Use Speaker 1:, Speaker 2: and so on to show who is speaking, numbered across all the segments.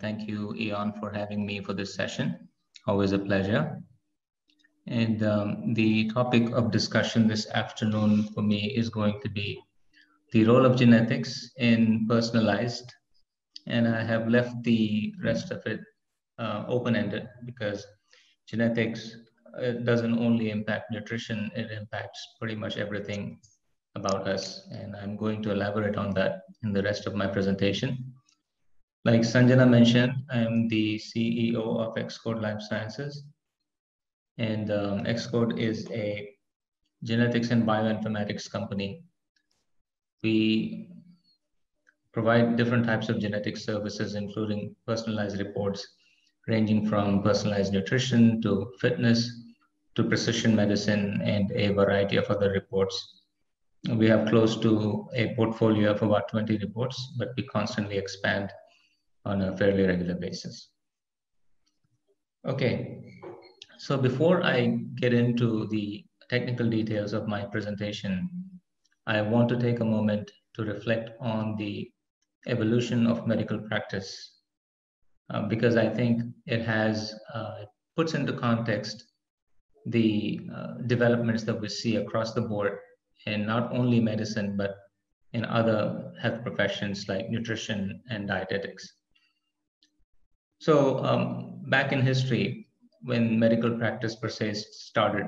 Speaker 1: thank you, Eon, for having me for this session. Always a pleasure. And um, the topic of discussion this afternoon for me is going to be the role of genetics in personalized. And I have left the rest of it uh, open-ended because genetics uh, doesn't only impact nutrition, it impacts pretty much everything about us. And I'm going to elaborate on that in the rest of my presentation. Like Sanjana mentioned, I'm the CEO of Xcode Life Sciences. And um, Xcode is a genetics and bioinformatics company. We provide different types of genetic services, including personalized reports, ranging from personalized nutrition to fitness to precision medicine and a variety of other reports. We have close to a portfolio of about 20 reports, but we constantly expand on a fairly regular basis. Okay, so before I get into the technical details of my presentation, I want to take a moment to reflect on the evolution of medical practice uh, because I think it has uh, puts into context the uh, developments that we see across the board in not only medicine but in other health professions like nutrition and dietetics. So um, back in history, when medical practice per se started,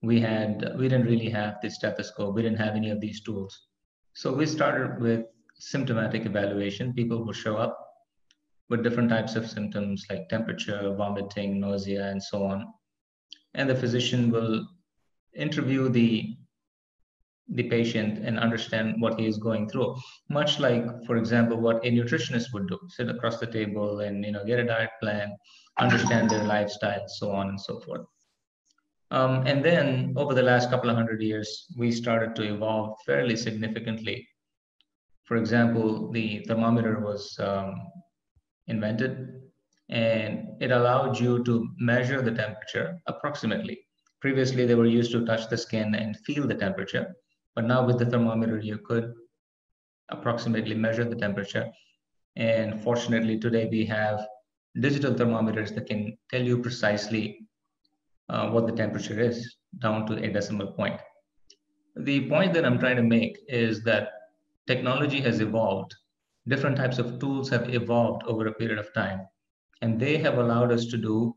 Speaker 1: we had we didn't really have the stethoscope. We didn't have any of these tools. So we started with symptomatic evaluation. People would show up with different types of symptoms like temperature, vomiting, nausea, and so on. And the physician will interview the the patient and understand what he is going through. Much like for example what a nutritionist would do sit across the table and you know get a diet plan understand their lifestyle so on and so forth. Um, and then over the last couple of hundred years we started to evolve fairly significantly. For example the thermometer was um, invented and it allowed you to measure the temperature approximately. Previously they were used to touch the skin and feel the temperature but now with the thermometer, you could approximately measure the temperature. And fortunately, today we have digital thermometers that can tell you precisely uh, what the temperature is down to a decimal point. The point that I'm trying to make is that technology has evolved. Different types of tools have evolved over a period of time, and they have allowed us to do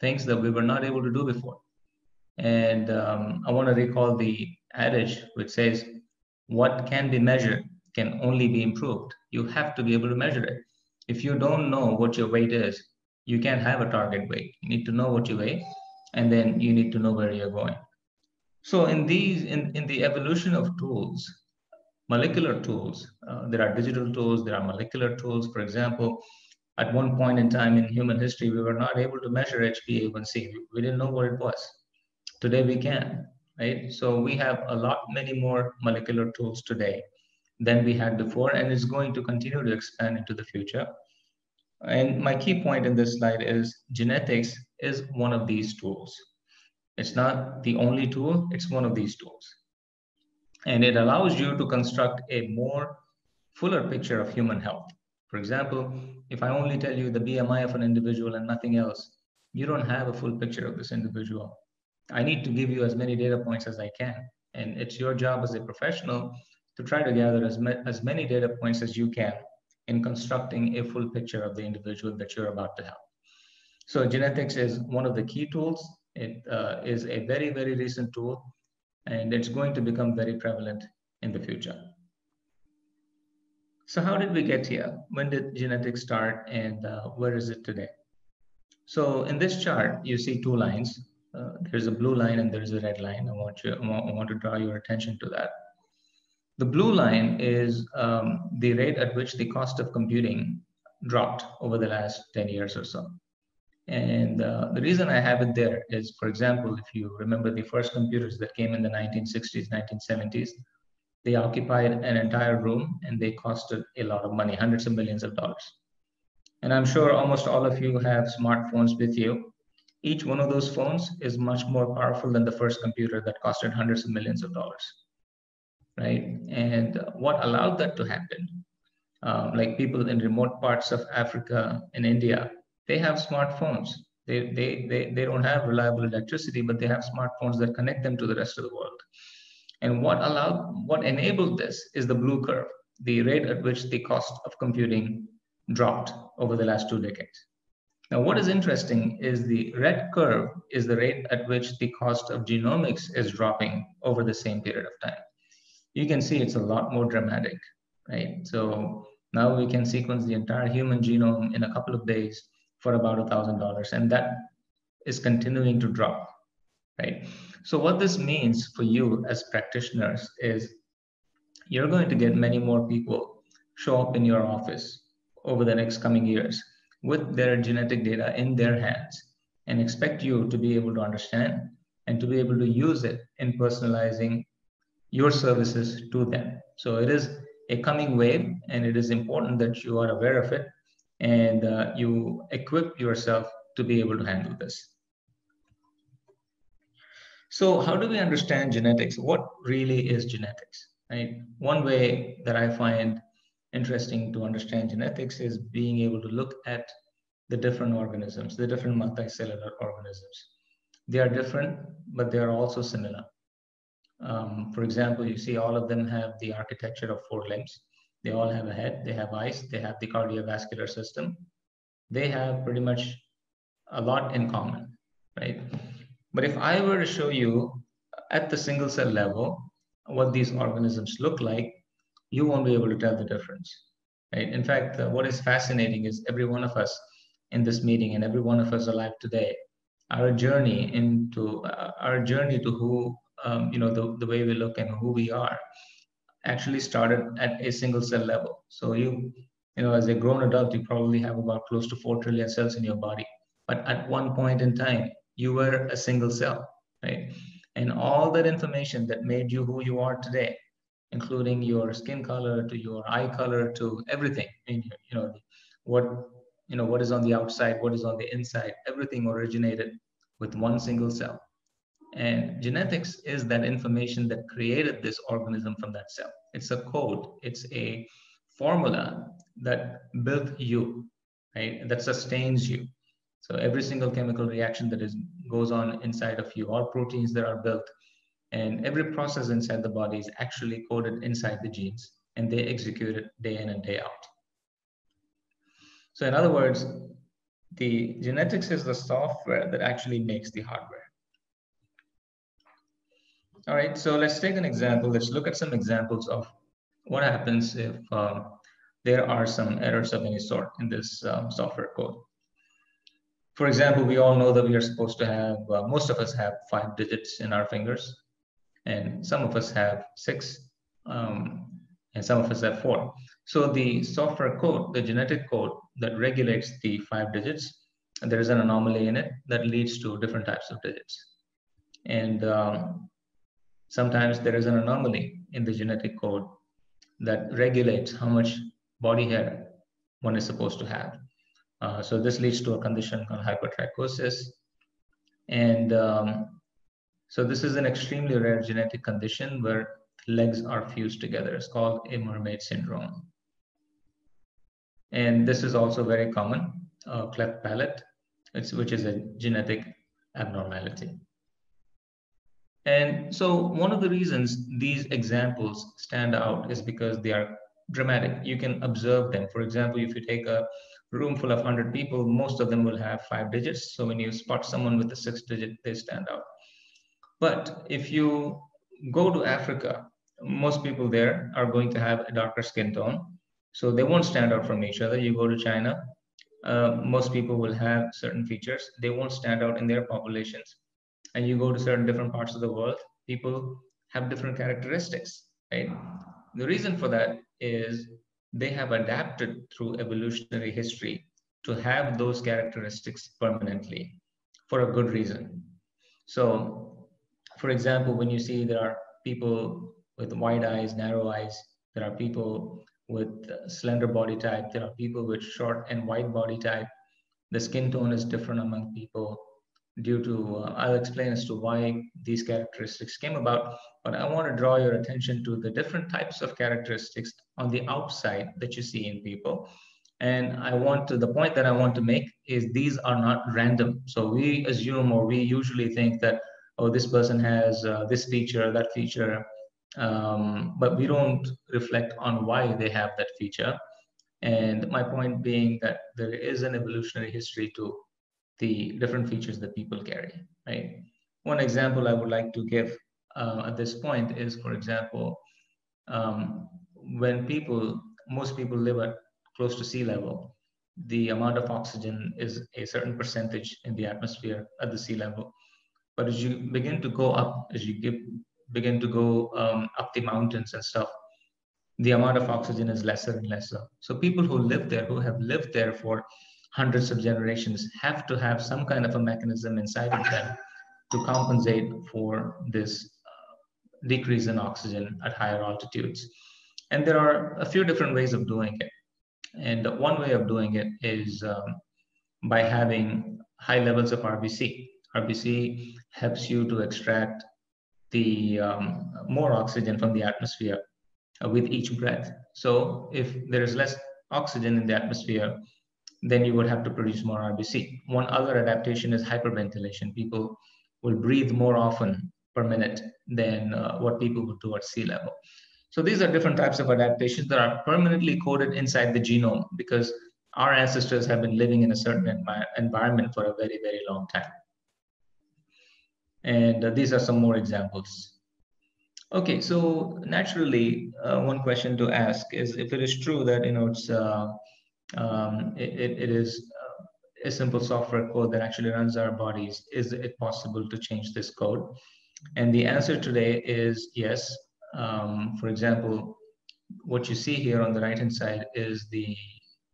Speaker 1: things that we were not able to do before. And um, I want to recall the adage which says, what can be measured can only be improved. You have to be able to measure it. If you don't know what your weight is, you can't have a target weight. You need to know what you weigh, and then you need to know where you're going. So in these, in, in the evolution of tools, molecular tools, uh, there are digital tools, there are molecular tools. For example, at one point in time in human history, we were not able to measure HbA1c. We didn't know what it was. Today we can, right? So we have a lot many more molecular tools today than we had before, and it's going to continue to expand into the future. And my key point in this slide is genetics is one of these tools. It's not the only tool, it's one of these tools. And it allows you to construct a more fuller picture of human health. For example, if I only tell you the BMI of an individual and nothing else, you don't have a full picture of this individual. I need to give you as many data points as I can. And it's your job as a professional to try to gather as, ma as many data points as you can in constructing a full picture of the individual that you're about to help. So genetics is one of the key tools. It uh, is a very, very recent tool, and it's going to become very prevalent in the future. So how did we get here? When did genetics start and uh, where is it today? So in this chart, you see two lines uh, there's a blue line and there's a red line. I want you, I want, I want to draw your attention to that. The blue line is um, the rate at which the cost of computing dropped over the last 10 years or so. And uh, the reason I have it there is, for example, if you remember the first computers that came in the 1960s, 1970s, they occupied an entire room and they costed a lot of money, hundreds of millions of dollars. And I'm sure almost all of you have smartphones with you each one of those phones is much more powerful than the first computer that costed hundreds of millions of dollars right and what allowed that to happen Um, like people in remote parts of Africa and India, they have smartphones. They, they, they, they don't have reliable electricity, but they have smartphones that connect them to the rest of the world. And what allowed, what enabled this is the blue curve, the rate at which the cost of computing dropped over the last two decades. Now, what is interesting is the red curve is the rate at which the cost of genomics is dropping over the same period of time. You can see it's a lot more dramatic, right? So now we can sequence the entire human genome in a couple of days for about a $1,000, and that is continuing to drop, right? So what this means for you as practitioners is you're going to get many more people show up in your office over the next coming years with their genetic data in their hands and expect you to be able to understand and to be able to use it in personalizing your services to them. So it is a coming wave and it is important that you are aware of it and uh, you equip yourself to be able to handle this. So how do we understand genetics? What really is genetics? Right? One way that I find interesting to understand genetics is being able to look at the different organisms, the different multicellular organisms. They are different, but they are also similar. Um, for example, you see all of them have the architecture of four limbs. They all have a head, they have eyes, they have the cardiovascular system. They have pretty much a lot in common, right? But if I were to show you at the single cell level what these organisms look like, you won't be able to tell the difference. Right? In fact, uh, what is fascinating is every one of us in this meeting and every one of us alive today, our journey into uh, our journey to who um, you know the, the way we look and who we are actually started at a single cell level. So you you know as a grown adult, you probably have about close to four trillion cells in your body. But at one point in time, you were a single cell, right? And all that information that made you who you are today including your skin color to your eye color to everything. In you know what you know what is on the outside what is on the inside everything originated with one single cell. And genetics is that information that created this organism from that cell. It's a code it's a formula that built you right? That sustains you. So every single chemical reaction that is goes on inside of you all proteins that are built and every process inside the body is actually coded inside the genes and they execute it day in and day out. So in other words, the genetics is the software that actually makes the hardware. All right, so let's take an example. Let's look at some examples of what happens if um, there are some errors of any sort in this um, software code. For example, we all know that we are supposed to have, uh, most of us have five digits in our fingers and some of us have six, um, and some of us have four. So the software code, the genetic code that regulates the five digits, there is an anomaly in it that leads to different types of digits. And um, sometimes there is an anomaly in the genetic code that regulates how much body hair one is supposed to have. Uh, so this leads to a condition called hypertrichosis. And um, so this is an extremely rare genetic condition where legs are fused together. It's called a mermaid syndrome. And this is also very common, uh, cleft palate, which is a genetic abnormality. And so one of the reasons these examples stand out is because they are dramatic. You can observe them. For example, if you take a room full of 100 people, most of them will have five digits. So when you spot someone with a six digit, they stand out. But if you go to Africa, most people there are going to have a darker skin tone. So they won't stand out from each other. You go to China, uh, most people will have certain features. They won't stand out in their populations. And you go to certain different parts of the world, people have different characteristics, right? The reason for that is they have adapted through evolutionary history to have those characteristics permanently for a good reason. So for example, when you see there are people with wide eyes, narrow eyes, there are people with slender body type, there are people with short and wide body type. The skin tone is different among people. due to, uh, I'll explain as to why these characteristics came about, but I want to draw your attention to the different types of characteristics on the outside that you see in people. And I want to, the point that I want to make is these are not random. So we assume or we usually think that, oh, this person has uh, this feature, that feature, um, but we don't reflect on why they have that feature. And my point being that there is an evolutionary history to the different features that people carry, right? One example I would like to give uh, at this point is, for example, um, when people, most people live at close to sea level, the amount of oxygen is a certain percentage in the atmosphere at the sea level. But as you begin to go up, as you begin to go um, up the mountains and stuff, the amount of oxygen is lesser and lesser. So people who live there, who have lived there for hundreds of generations, have to have some kind of a mechanism inside of them to compensate for this uh, decrease in oxygen at higher altitudes. And there are a few different ways of doing it. And one way of doing it is um, by having high levels of RBC. RBC helps you to extract the um, more oxygen from the atmosphere uh, with each breath. So if there is less oxygen in the atmosphere, then you would have to produce more RBC. One other adaptation is hyperventilation. People will breathe more often per minute than uh, what people would do at sea level. So these are different types of adaptations that are permanently coded inside the genome because our ancestors have been living in a certain envi environment for a very, very long time. And uh, these are some more examples. Okay, so naturally, uh, one question to ask is if it is true that you know it's uh, um, it, it is uh, a simple software code that actually runs our bodies, is it possible to change this code? And the answer today is yes. Um, for example, what you see here on the right hand side is the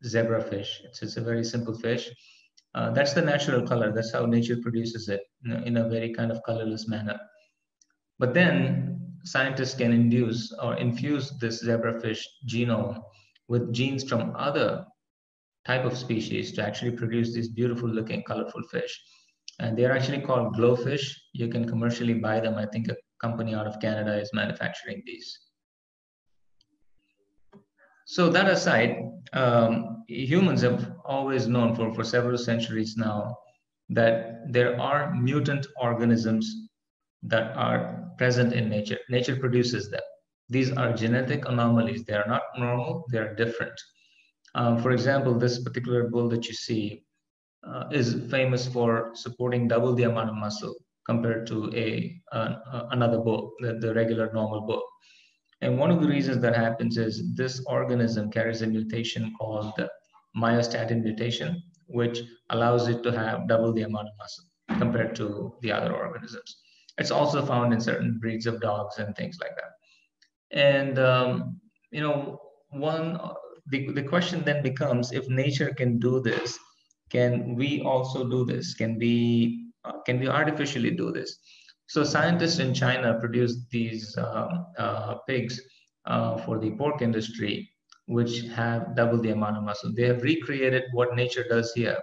Speaker 1: zebrafish. It's, it's a very simple fish. Uh, that's the natural color. That's how nature produces it in a, in a very kind of colorless manner. But then scientists can induce or infuse this zebrafish genome with genes from other type of species to actually produce these beautiful looking colorful fish and they're actually called glowfish you can commercially buy them i think a company out of canada is manufacturing these so that aside um, humans have always known for, for several centuries now that there are mutant organisms that are present in nature. Nature produces them. These are genetic anomalies. They are not normal, they are different. Um, for example, this particular bull that you see uh, is famous for supporting double the amount of muscle compared to a uh, another bull, the, the regular normal bull. And one of the reasons that happens is this organism carries a mutation called the myostatin mutation, which allows it to have double the amount of muscle compared to the other organisms. It's also found in certain breeds of dogs and things like that. And um, you know, one the, the question then becomes if nature can do this, can we also do this? Can we uh, can we artificially do this? So scientists in China produce these um, uh, pigs uh, for the pork industry, which have double the amount of muscle. They have recreated what nature does here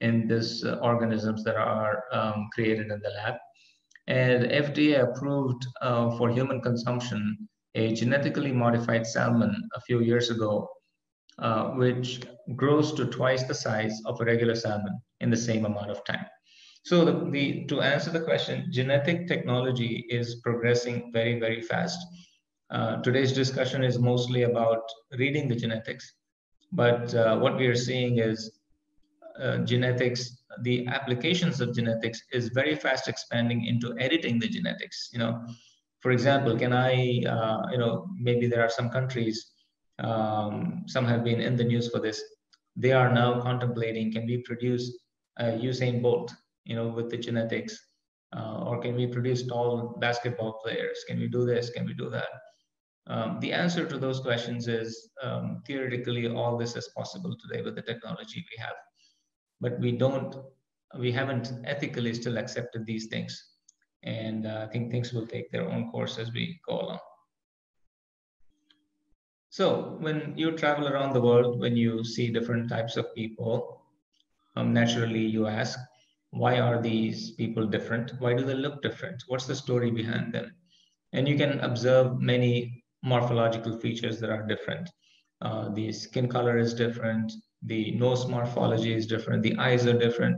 Speaker 1: in these uh, organisms that are um, created in the lab and FDA approved for human consumption a genetically modified salmon a few years ago, uh, which grows to twice the size of a regular salmon in the same amount of time. So the, the, to answer the question, genetic technology is progressing very, very fast. Uh, today's discussion is mostly about reading the genetics, but uh, what we are seeing is uh, genetics the applications of genetics is very fast expanding into editing the genetics. You know, for example, can I, uh, you know, maybe there are some countries, um, some have been in the news for this. They are now contemplating, can we produce Usain Bolt, you know, with the genetics, uh, or can we produce tall basketball players? Can we do this? Can we do that? Um, the answer to those questions is um, theoretically all this is possible today with the technology we have but we don't, we haven't ethically still accepted these things. And uh, I think things will take their own course as we go along. So when you travel around the world, when you see different types of people, um, naturally you ask, why are these people different? Why do they look different? What's the story behind them? And you can observe many morphological features that are different. Uh, the skin color is different, the nose morphology is different, the eyes are different.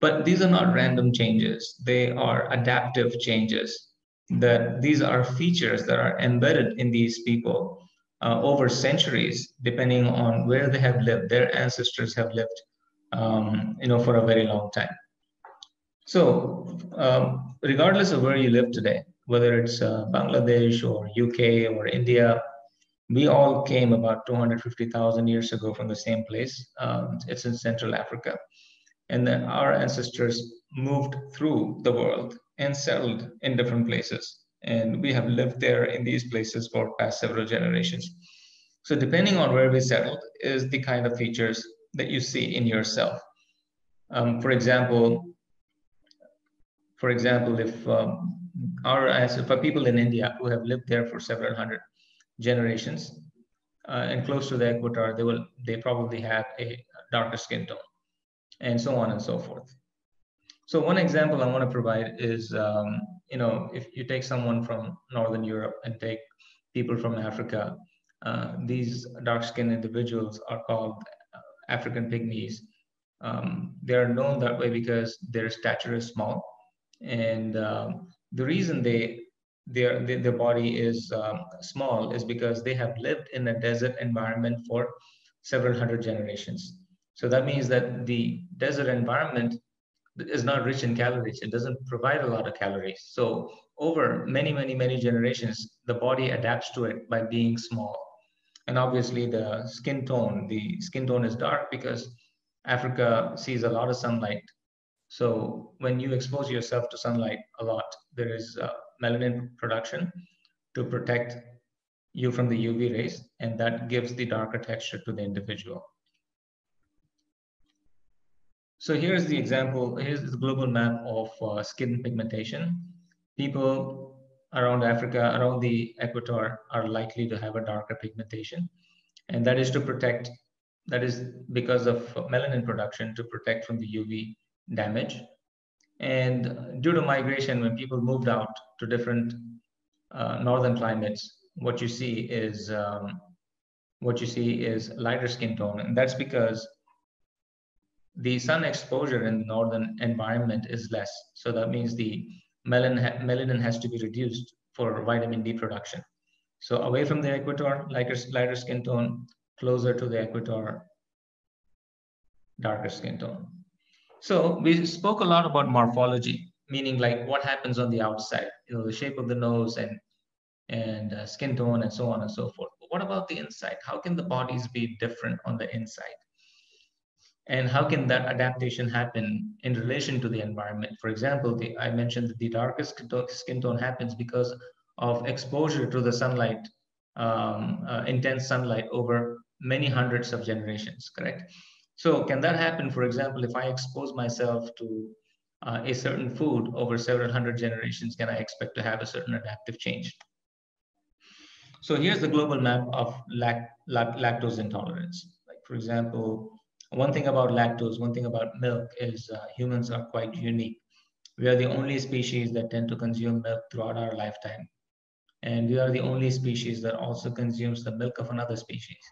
Speaker 1: But these are not random changes, they are adaptive changes. That these are features that are embedded in these people uh, over centuries, depending on where they have lived, their ancestors have lived, um, you know, for a very long time. So, um, regardless of where you live today, whether it's uh, Bangladesh or UK or India, we all came about 250,000 years ago from the same place. Um, it's in Central Africa. And then our ancestors moved through the world and settled in different places. And we have lived there in these places for past several generations. So depending on where we settled is the kind of features that you see in yourself. Um, for example, for example, if um, our as for people in India who have lived there for several hundred generations uh, and close to the equator, they will they probably have a darker skin tone, and so on and so forth. So one example I want to provide is, um, you know, if you take someone from Northern Europe and take people from Africa, uh, these dark-skinned individuals are called uh, African pygmies. Um, they are known that way because their stature is small, and um, the reason they their their body is um, small is because they have lived in a desert environment for several hundred generations. So that means that the desert environment is not rich in calories. It doesn't provide a lot of calories. So over many, many, many generations, the body adapts to it by being small. And obviously the skin tone, the skin tone is dark because Africa sees a lot of sunlight so when you expose yourself to sunlight a lot, there is uh, melanin production to protect you from the UV rays, and that gives the darker texture to the individual. So here's the example, here's the global map of uh, skin pigmentation. People around Africa, around the equator are likely to have a darker pigmentation. And that is to protect, that is because of melanin production to protect from the UV damage. And due to migration, when people moved out to different uh, northern climates, what you see is um, what you see is lighter skin tone, and that's because the sun exposure in the northern environment is less. So that means the melanin, melanin has to be reduced for vitamin D production. So away from the equator, lighter, lighter skin tone, closer to the equator, darker skin tone. So we spoke a lot about morphology, meaning like what happens on the outside, you know, the shape of the nose and and uh, skin tone and so on and so forth. But what about the inside? How can the bodies be different on the inside? And how can that adaptation happen in relation to the environment? For example, the, I mentioned that the darkest skin tone happens because of exposure to the sunlight, um, uh, intense sunlight over many hundreds of generations, correct? So can that happen, for example, if I expose myself to uh, a certain food over several hundred generations, can I expect to have a certain adaptive change? So here's the global map of lact lactose intolerance. Like for example, one thing about lactose, one thing about milk is uh, humans are quite unique. We are the only species that tend to consume milk throughout our lifetime. And we are the only species that also consumes the milk of another species.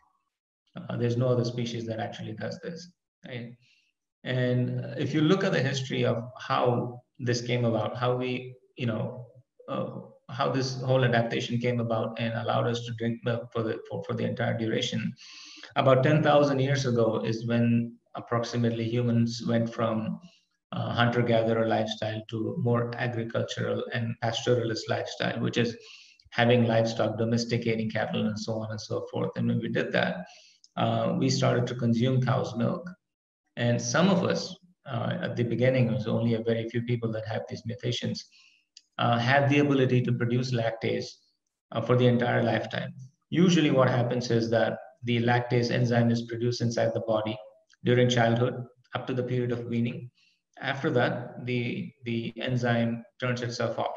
Speaker 1: Uh, there's no other species that actually does this. Right? And if you look at the history of how this came about, how we, you know, uh, how this whole adaptation came about and allowed us to drink milk for the for, for the entire duration, about 10,000 years ago is when approximately humans went from uh, hunter-gatherer lifestyle to more agricultural and pastoralist lifestyle, which is having livestock, domesticating cattle, and so on and so forth. And when we did that, uh, we started to consume cow's milk. And some of us, uh, at the beginning, it was only a very few people that have these mutations, uh, have the ability to produce lactase uh, for the entire lifetime. Usually, what happens is that the lactase enzyme is produced inside the body during childhood up to the period of weaning. After that, the, the enzyme turns itself off,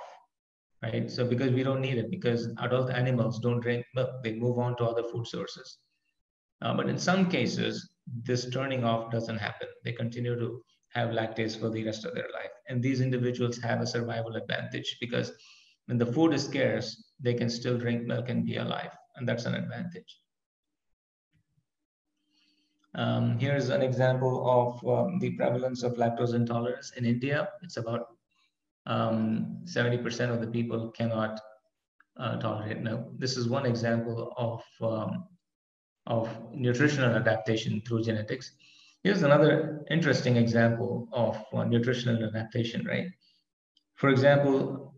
Speaker 1: right? So, because we don't need it, because adult animals don't drink milk, they move on to other food sources. Uh, but in some cases, this turning off doesn't happen. They continue to have lactase for the rest of their life. And these individuals have a survival advantage because when the food is scarce, they can still drink milk and be alive. And that's an advantage. Um, here's an example of um, the prevalence of lactose intolerance in India. It's about 70% um, of the people cannot uh, tolerate milk. This is one example of, um, of nutritional adaptation through genetics. Here's another interesting example of uh, nutritional adaptation, right? For example,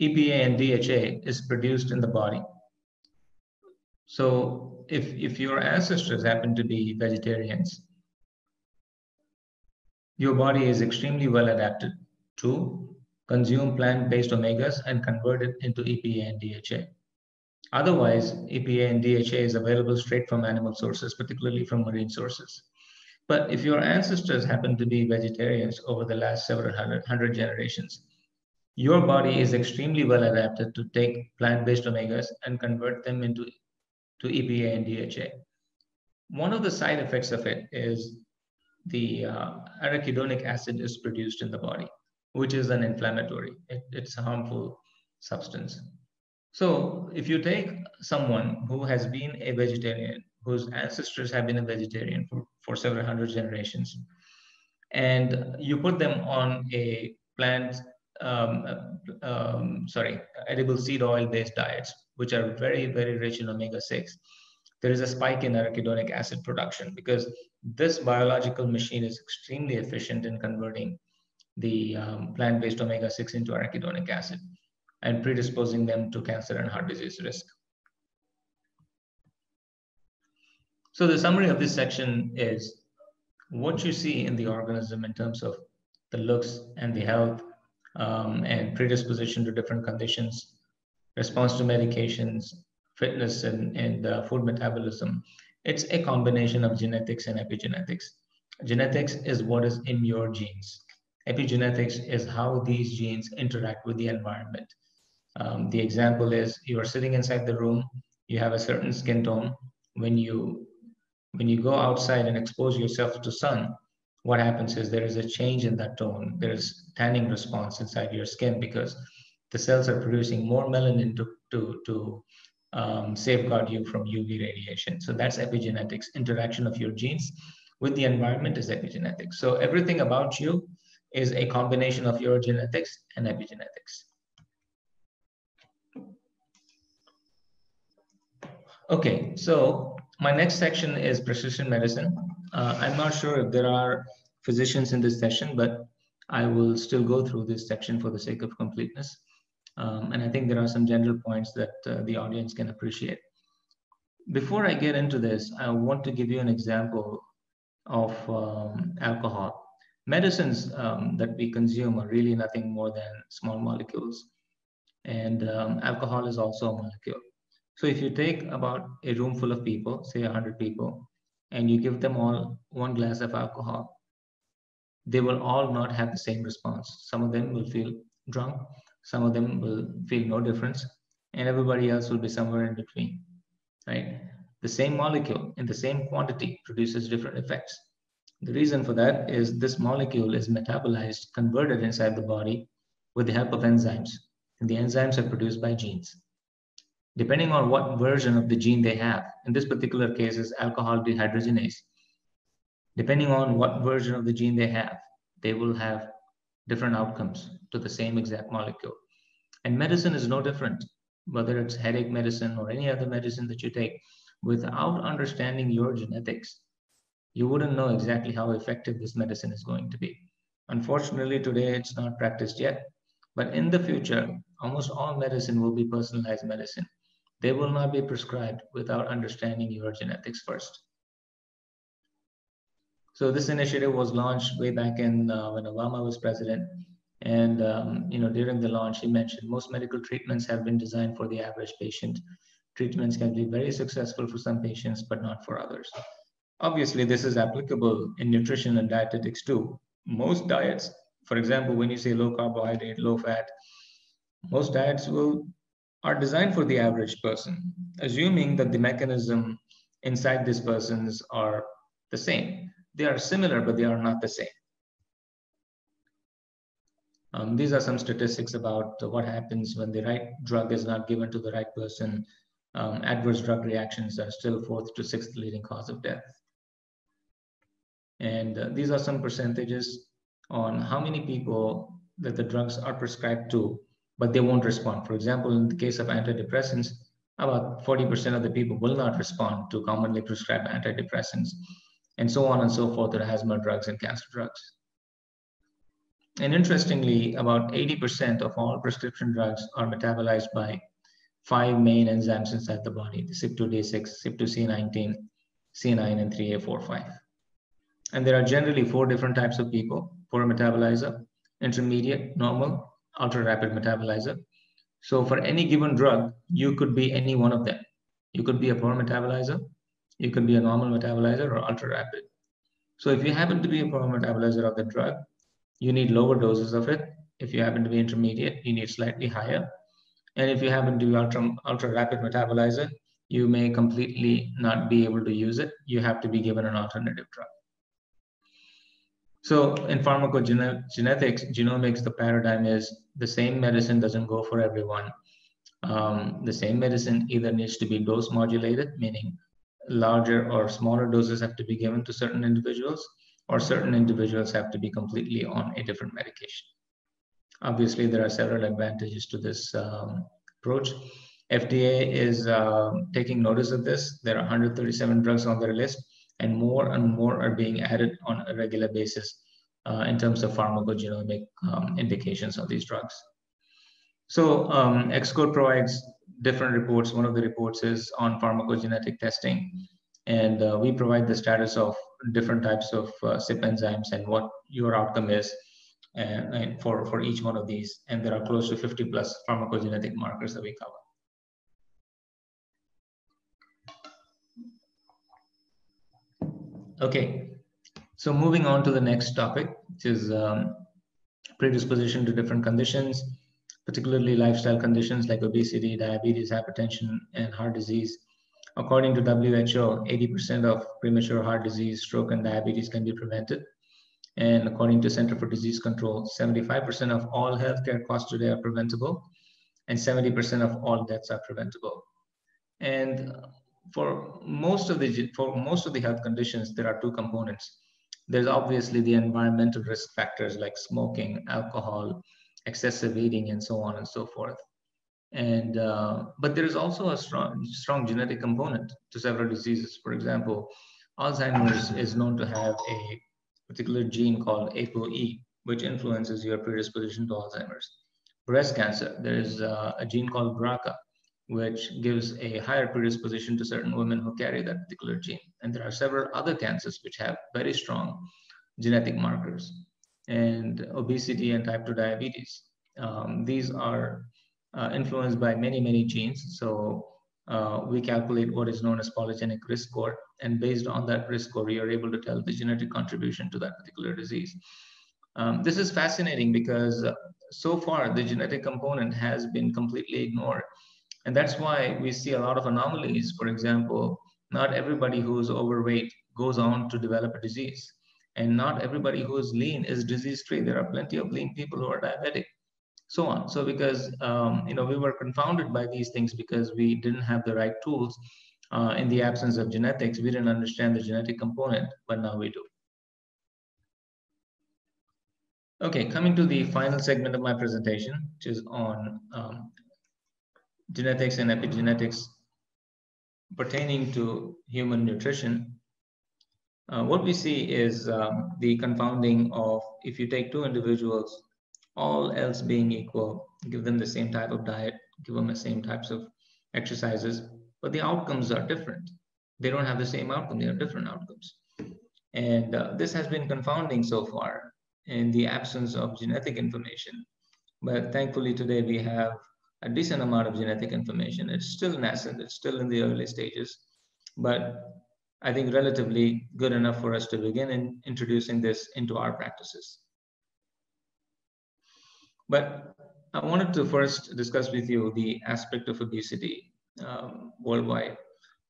Speaker 1: EPA and DHA is produced in the body. So if, if your ancestors happen to be vegetarians, your body is extremely well adapted to consume plant-based omegas and convert it into EPA and DHA. Otherwise, EPA and DHA is available straight from animal sources, particularly from marine sources. But if your ancestors happen to be vegetarians over the last several hundred, hundred generations, your body is extremely well adapted to take plant-based omegas and convert them into to EPA and DHA. One of the side effects of it is the uh, arachidonic acid is produced in the body, which is an inflammatory. It, it's a harmful substance. So if you take someone who has been a vegetarian, whose ancestors have been a vegetarian for, for several hundred generations, and you put them on a plant, um, um, sorry, edible seed oil based diets, which are very, very rich in omega-6, there is a spike in arachidonic acid production because this biological machine is extremely efficient in converting the um, plant-based omega-6 into arachidonic acid and predisposing them to cancer and heart disease risk. So the summary of this section is what you see in the organism in terms of the looks and the health um, and predisposition to different conditions, response to medications, fitness and, and uh, food metabolism. It's a combination of genetics and epigenetics. Genetics is what is in your genes. Epigenetics is how these genes interact with the environment. Um, the example is you are sitting inside the room, you have a certain skin tone. When you when you go outside and expose yourself to sun, what happens is there is a change in that tone. There is tanning response inside your skin because the cells are producing more melanin to, to, to um, safeguard you from UV radiation. So that's epigenetics. Interaction of your genes with the environment is epigenetics. So everything about you is a combination of your genetics and epigenetics. Okay, so my next section is precision medicine. Uh, I'm not sure if there are physicians in this session, but I will still go through this section for the sake of completeness. Um, and I think there are some general points that uh, the audience can appreciate. Before I get into this, I want to give you an example of um, alcohol. Medicines um, that we consume are really nothing more than small molecules. And um, alcohol is also a molecule. So if you take about a room full of people, say 100 people, and you give them all one glass of alcohol, they will all not have the same response. Some of them will feel drunk, some of them will feel no difference, and everybody else will be somewhere in between, right? The same molecule in the same quantity produces different effects. The reason for that is this molecule is metabolized, converted inside the body with the help of enzymes. And the enzymes are produced by genes depending on what version of the gene they have. In this particular case is alcohol dehydrogenase. Depending on what version of the gene they have, they will have different outcomes to the same exact molecule. And medicine is no different, whether it's headache medicine or any other medicine that you take, without understanding your genetics, you wouldn't know exactly how effective this medicine is going to be. Unfortunately, today it's not practiced yet, but in the future, almost all medicine will be personalized medicine. They will not be prescribed without understanding your genetics first. So this initiative was launched way back in uh, when Obama was president. And um, you know, during the launch, he mentioned most medical treatments have been designed for the average patient. Treatments can be very successful for some patients, but not for others. Obviously, this is applicable in nutrition and dietetics too. Most diets, for example, when you say low carbohydrate, low fat, most diets will are designed for the average person, assuming that the mechanism inside these persons are the same. they are similar, but they are not the same. Um, these are some statistics about what happens when the right drug is not given to the right person. Um, adverse drug reactions are still fourth to sixth leading cause of death. And uh, these are some percentages on how many people that the drugs are prescribed to, but they won't respond. For example, in the case of antidepressants, about 40% of the people will not respond to commonly prescribed antidepressants, and so on and so forth with asthma drugs and cancer drugs. And interestingly, about 80% of all prescription drugs are metabolized by five main enzymes inside the body, the CYP2D6, CYP2C19, C9, and 3A45. And there are generally four different types of people, poor metabolizer, intermediate, normal, ultra rapid metabolizer. So for any given drug, you could be any one of them. You could be a poor metabolizer, you could be a normal metabolizer or ultra rapid. So if you happen to be a poor metabolizer of the drug, you need lower doses of it. If you happen to be intermediate, you need slightly higher. And if you happen to be ultra, ultra rapid metabolizer, you may completely not be able to use it. You have to be given an alternative drug. So in pharmacogenetics, genomics, the paradigm is the same medicine doesn't go for everyone. Um, the same medicine either needs to be dose modulated, meaning larger or smaller doses have to be given to certain individuals, or certain individuals have to be completely on a different medication. Obviously, there are several advantages to this um, approach. FDA is uh, taking notice of this. There are 137 drugs on their list and more and more are being added on a regular basis uh, in terms of pharmacogenomic um, indications of these drugs. So um, Xcode provides different reports. One of the reports is on pharmacogenetic testing, and uh, we provide the status of different types of uh, CYP enzymes and what your outcome is and, and for, for each one of these. And there are close to 50 plus pharmacogenetic markers that we cover. Okay, so moving on to the next topic, which is um, predisposition to different conditions, particularly lifestyle conditions like obesity, diabetes, hypertension, and heart disease. According to WHO, 80% of premature heart disease, stroke, and diabetes can be prevented. And according to Center for Disease Control, 75% of all healthcare costs today are preventable, and 70% of all deaths are preventable. And for most of the for most of the health conditions, there are two components. There's obviously the environmental risk factors like smoking, alcohol, excessive eating, and so on and so forth. And uh, but there is also a strong strong genetic component to several diseases. For example, Alzheimer's is known to have a particular gene called ApoE, which influences your predisposition to Alzheimer's. Breast cancer, there is uh, a gene called BRCA, which gives a higher predisposition to certain women who carry that particular gene. And there are several other cancers which have very strong genetic markers. And obesity and type 2 diabetes. Um, these are uh, influenced by many, many genes. So uh, we calculate what is known as polygenic risk score. And based on that risk score, we are able to tell the genetic contribution to that particular disease. Um, this is fascinating because so far the genetic component has been completely ignored and that's why we see a lot of anomalies. For example, not everybody who's overweight goes on to develop a disease. And not everybody who's lean is disease free. There are plenty of lean people who are diabetic, so on. So because um, you know we were confounded by these things because we didn't have the right tools uh, in the absence of genetics. We didn't understand the genetic component, but now we do. Okay, coming to the final segment of my presentation, which is on um, genetics and epigenetics pertaining to human nutrition, uh, what we see is um, the confounding of if you take two individuals, all else being equal, give them the same type of diet, give them the same types of exercises, but the outcomes are different. They don't have the same outcome, they have different outcomes. And uh, this has been confounding so far in the absence of genetic information. But thankfully today we have a decent amount of genetic information. It's still nascent, it's still in the early stages, but I think relatively good enough for us to begin in introducing this into our practices. But I wanted to first discuss with you the aspect of obesity um, worldwide.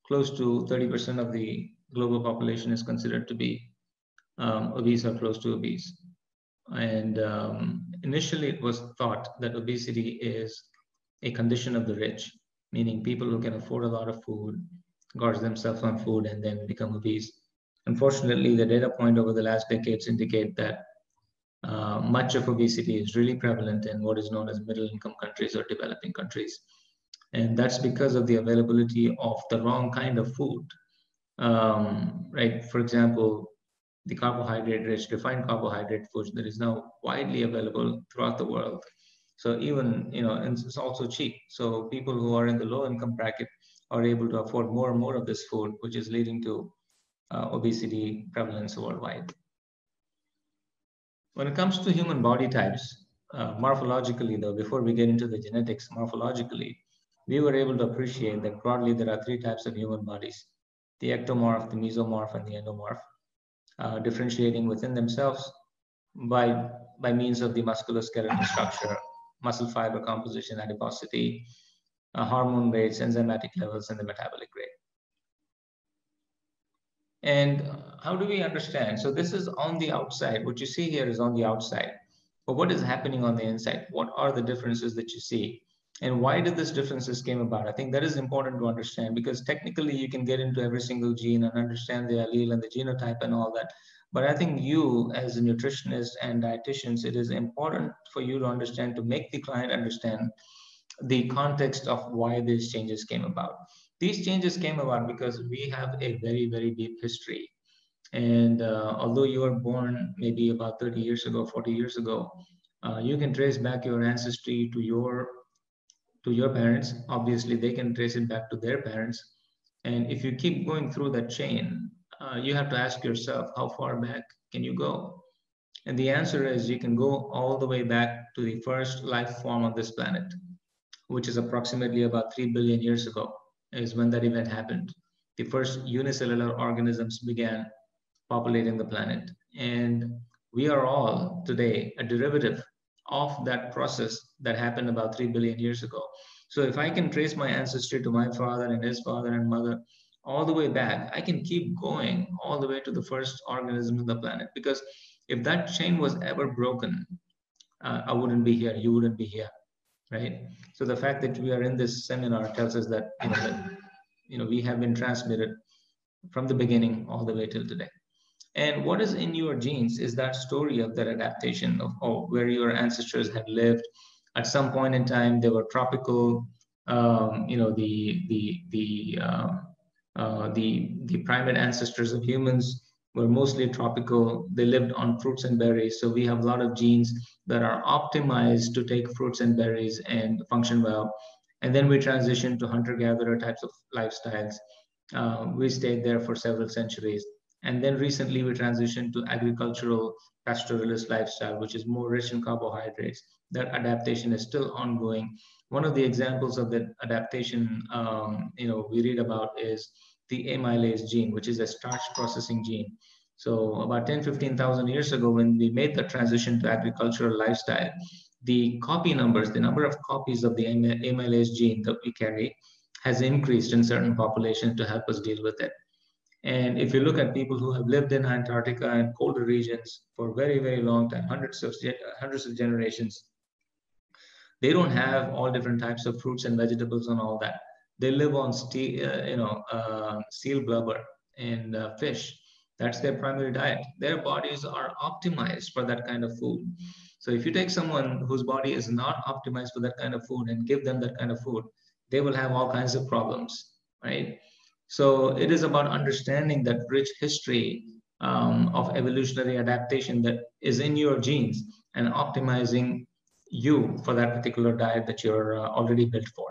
Speaker 1: Close to 30% of the global population is considered to be um, obese or close to obese. And um, initially, it was thought that obesity is a condition of the rich, meaning people who can afford a lot of food, gorge themselves on food, and then become obese. Unfortunately, the data point over the last decades indicate that uh, much of obesity is really prevalent in what is known as middle income countries or developing countries. And that's because of the availability of the wrong kind of food. Um, right? For example, the carbohydrate rich, refined carbohydrate foods that is now widely available throughout the world. So even, you know, and it's also cheap. So people who are in the low income bracket are able to afford more and more of this food, which is leading to uh, obesity prevalence worldwide. When it comes to human body types, uh, morphologically though, before we get into the genetics, morphologically, we were able to appreciate that broadly there are three types of human bodies, the ectomorph, the mesomorph, and the endomorph, uh, differentiating within themselves by, by means of the musculoskeletal structure, muscle fiber composition, adiposity, uh, hormone rates, enzymatic levels, and the metabolic rate. And how do we understand? So this is on the outside. What you see here is on the outside. But what is happening on the inside? What are the differences that you see? And why did this differences came about? I think that is important to understand because technically you can get into every single gene and understand the allele and the genotype and all that. But I think you as a nutritionist and dietitians, it is important for you to understand to make the client understand the context of why these changes came about. These changes came about because we have a very, very deep history. And uh, although you were born maybe about 30 years ago, 40 years ago, uh, you can trace back your ancestry to your to your parents. Obviously, they can trace it back to their parents. And if you keep going through that chain, uh, you have to ask yourself, how far back can you go? And the answer is you can go all the way back to the first life form on this planet, which is approximately about 3 billion years ago is when that event happened. The first unicellular organisms began populating the planet. And we are all today a derivative of that process that happened about 3 billion years ago. So if I can trace my ancestry to my father and his father and mother all the way back, I can keep going all the way to the first organism on the planet. Because if that chain was ever broken, uh, I wouldn't be here, you wouldn't be here right? So the fact that we are in this seminar tells us that you know, that, you know we have been transmitted from the beginning all the way till today. And what is in your genes is that story of that adaptation of oh, where your ancestors had lived. At some point in time, they were tropical. Um, you know, the the the uh, uh, the the primate ancestors of humans were mostly tropical. They lived on fruits and berries. So we have a lot of genes that are optimized to take fruits and berries and function well. And then we transitioned to hunter-gatherer types of lifestyles. Uh, we stayed there for several centuries. And then recently we transitioned to agricultural pastoralist lifestyle, which is more rich in carbohydrates. That adaptation is still ongoing. One of the examples of that adaptation, um, you know, we read about is the amylase gene, which is a starch processing gene. So about 10, 15,000 years ago, when we made the transition to agricultural lifestyle, the copy numbers, the number of copies of the amylase gene that we carry has increased in certain populations to help us deal with it. And if you look at people who have lived in Antarctica and colder regions for very, very long time, hundreds of, hundreds of generations, they don't have all different types of fruits and vegetables and all that. They live on uh, you know, uh, seal blubber and uh, fish. That's their primary diet. Their bodies are optimized for that kind of food. So if you take someone whose body is not optimized for that kind of food and give them that kind of food, they will have all kinds of problems, right? So it is about understanding that rich history um, of evolutionary adaptation that is in your genes and optimizing you for that particular diet that you're uh, already built for.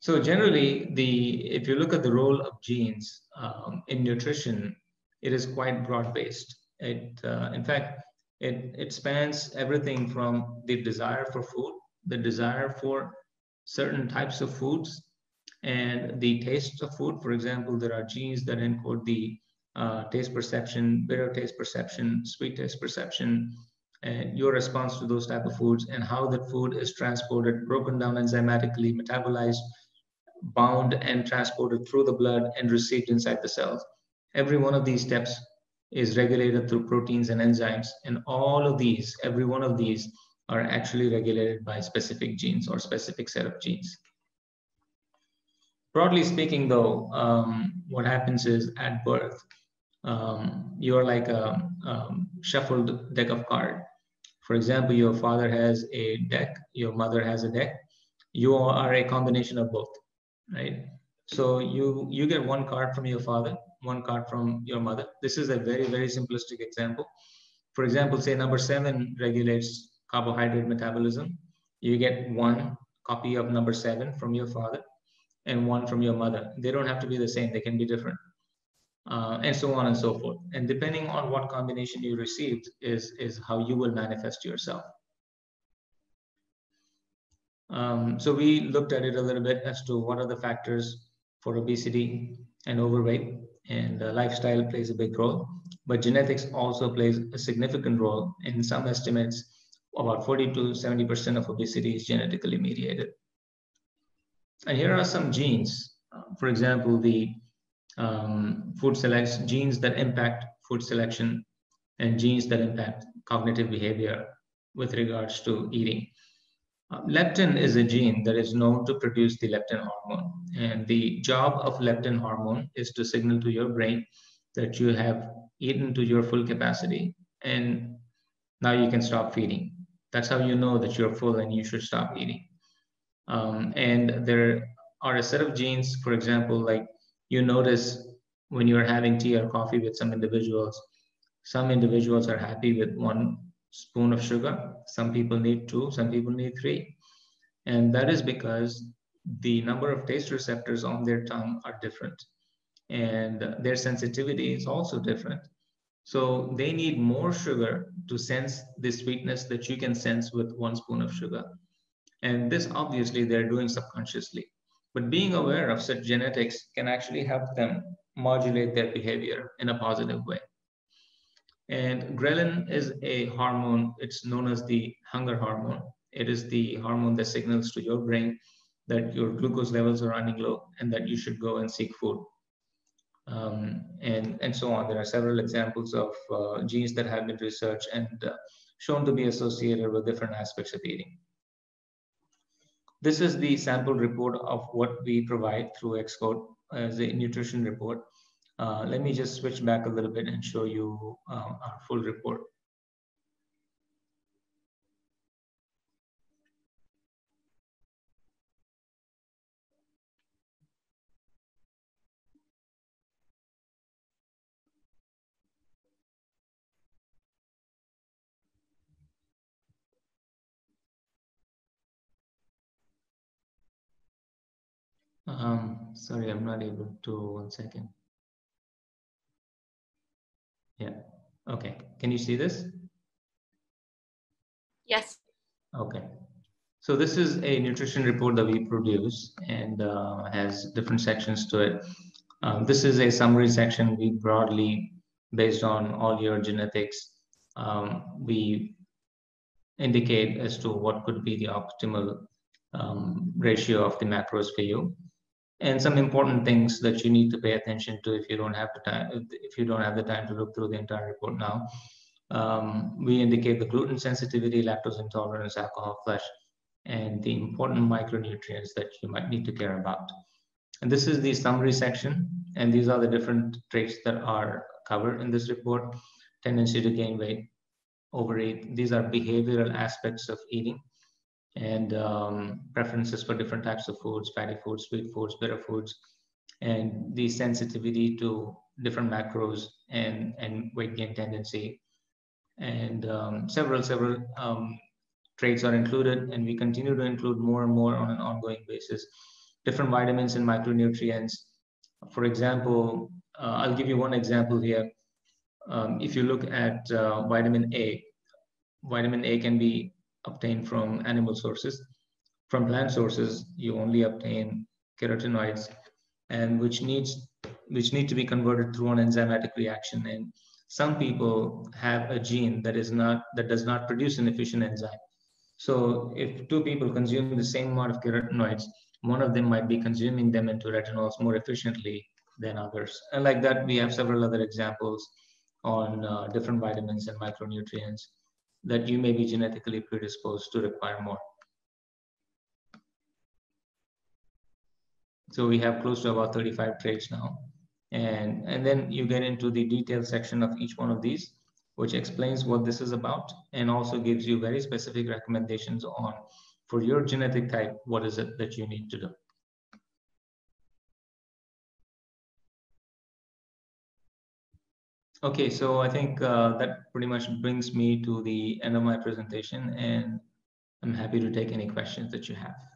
Speaker 1: So generally, the if you look at the role of genes um, in nutrition, it is quite broad-based. It, uh, in fact, it, it spans everything from the desire for food, the desire for certain types of foods, and the taste of food. For example, there are genes that encode the uh, taste perception, bitter taste perception, sweet taste perception, and your response to those type of foods, and how that food is transported, broken down enzymatically, metabolized bound and transported through the blood and received inside the cells. Every one of these steps is regulated through proteins and enzymes. And all of these, every one of these, are actually regulated by specific genes or specific set of genes. Broadly speaking, though, um, what happens is at birth, um, you're like a um, shuffled deck of cards. For example, your father has a deck, your mother has a deck. You are a combination of both, right? So you you get one card from your father, one card from your mother. This is a very very simplistic example. For example, say number seven regulates carbohydrate metabolism. You get one copy of number seven from your father and one from your mother. They don't have to be the same, they can be different. Uh, and so on and so forth. And depending on what combination you received is, is how you will manifest yourself. Um, so we looked at it a little bit as to what are the factors for obesity and overweight, and uh, lifestyle plays a big role. But genetics also plays a significant role. In some estimates, about 40 to 70% of obesity is genetically mediated. And here are some genes. Uh, for example, the um, food selection genes that impact food selection and genes that impact cognitive behavior with regards to eating. Uh, leptin is a gene that is known to produce the leptin hormone. And the job of leptin hormone is to signal to your brain that you have eaten to your full capacity and now you can stop feeding. That's how you know that you're full and you should stop eating. Um, and there are a set of genes, for example, like you notice when you're having tea or coffee with some individuals, some individuals are happy with one spoon of sugar. Some people need two, some people need three. And that is because the number of taste receptors on their tongue are different and their sensitivity is also different. So they need more sugar to sense the sweetness that you can sense with one spoon of sugar. And this obviously they're doing subconsciously. But being aware of such genetics can actually help them modulate their behavior in a positive way. And ghrelin is a hormone, it's known as the hunger hormone. It is the hormone that signals to your brain that your glucose levels are running low and that you should go and seek food. Um, and, and so on. There are several examples of uh, genes that have been researched and uh, shown to be associated with different aspects of eating. This is the sample report of what we provide through Xcode as a nutrition report. Uh, let me just switch back a little bit and show you uh, our full report. Um, sorry, I'm not able to, one second. Yeah, okay. Can you see this?
Speaker 2: Yes.
Speaker 1: Okay. So this is a nutrition report that we produce and uh, has different sections to it. Um, this is a summary section. We broadly, based on all your genetics, um, we indicate as to what could be the optimal um, ratio of the macros for you and some important things that you need to pay attention to if you don't have the time if you don't have the time to look through the entire report now. Um, we indicate the gluten sensitivity lactose intolerance alcohol flush and the important micronutrients that you might need to care about. And this is the summary section and these are the different traits that are covered in this report. Tendency to gain weight overeat. These are behavioral aspects of eating and um, preferences for different types of foods, fatty foods, sweet foods, bitter foods, and the sensitivity to different macros and, and weight gain tendency. And um, several, several um, traits are included, and we continue to include more and more on an ongoing basis. Different vitamins and micronutrients. For example, uh, I'll give you one example here. Um, if you look at uh, vitamin A, vitamin A can be obtained from animal sources. From plant sources, you only obtain carotenoids, and which needs which need to be converted through an enzymatic reaction. And some people have a gene that is not that does not produce an efficient enzyme. So if two people consume the same amount of carotenoids, one of them might be consuming them into retinols more efficiently than others. And like that, we have several other examples on uh, different vitamins and micronutrients that you may be genetically predisposed to require more. So we have close to about 35 traits now. And, and then you get into the detailed section of each one of these, which explains what this is about and also gives you very specific recommendations on for your genetic type, what is it that you need to do. Okay, so I think uh, that pretty much brings me to the end of my presentation and I'm happy to take any questions that you have.